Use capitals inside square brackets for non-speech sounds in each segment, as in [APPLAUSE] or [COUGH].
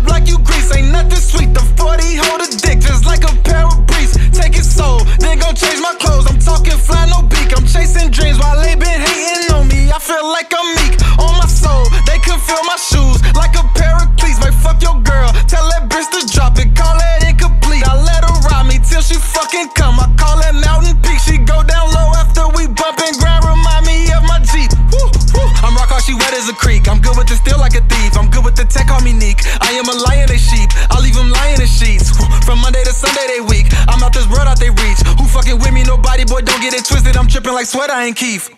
up like you grease. Ain't nothing sweet. The 40 hold a dick just like a pair of briefs. Take it soul, then gon' change my clothes. I'm talking fly, no beak. I'm chasing dreams while they been hating on me. I feel like I'm meek on my soul. They can feel my shoes like a pair of cleats. Might fuck your girl. Tell that bitch to drop it. Call it incomplete. I let her ride me till she fucking come. I call that mountain peak. She go down low after we bump and grind. Remind me of my Jeep. Woo, woo. I'm rock hard, she wet as a creek. I'm good with the steel like a thief. I'm tech, call me Neek. I am a lion, they sheep. I leave them lying in sheets. [LAUGHS] From Monday to Sunday, they weak. I'm out this world, out they reach. Who fucking with me? Nobody, boy, don't get it twisted. I'm tripping like sweat, I ain't Keith.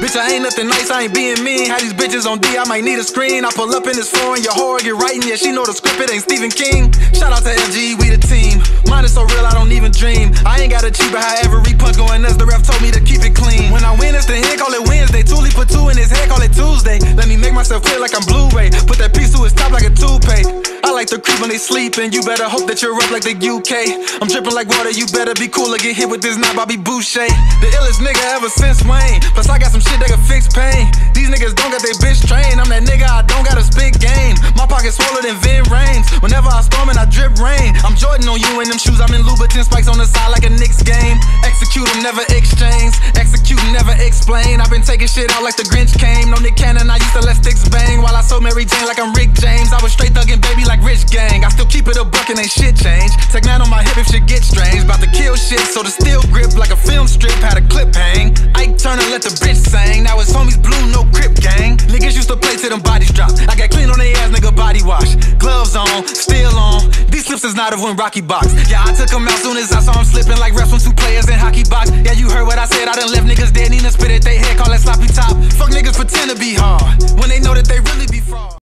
Bitch, I ain't nothing nice, I ain't being mean. Had these bitches on D, I might need a screen. I pull up in this foreign, your whore get writing. Yeah, she know the script, it ain't Stephen King. Shout out to LG, we the team. Mine is so real, I don't even dream. I ain't got a cheap, but however, punch going nuts. The ref told me to keep it clean. When I win, it's the end, call it Wednesday. Tuli put two in his head, call it Tuesday. Let me make myself clear like I'm Blu-ray. Put that piece to his top like a toupee. I like to creep when they sleeping. You better hope that you're up like the UK. I'm dripping like water, you better be cool or get hit with this knob, Bobby Boucher. The illest nigga ever since Wayne. Plus, I got some shit that can fix pain. These niggas don't got they bitch trained. I'm that nigga, I don't got a spit game. My pocket's swollen than Ving Rhames. Whenever I storm and I drip rain. I'm Jordan on you in them shoes. I'm in Louboutin spikes on the side like a Knicks game. Execute them, never exchange. Never explain. I've been taking shit out like the Grinch came. No Nick Cannon, I used to let sticks bang. While I sold Mary Jane like I'm Rick James. I was straight thugging baby like Rich Gang. I still keep it a buck and ain't shit change. Take nine on my hip if shit get strange. About to kill shit, so the steel grip like a film strip. Had a clip hang. Ike Turner let the bitch sing. Now his homies blue, no crip gang. Niggas used to play till them bodies drop. I got clean on their ass, nigga body wash. Gloves on, slips is not of when Rocky box. Yeah, I took him out soon as I saw him slipping like when two players in hockey box. Yeah, you heard what I said. I done left niggas dead. Nina spit at they head, call that sloppy top. Fuck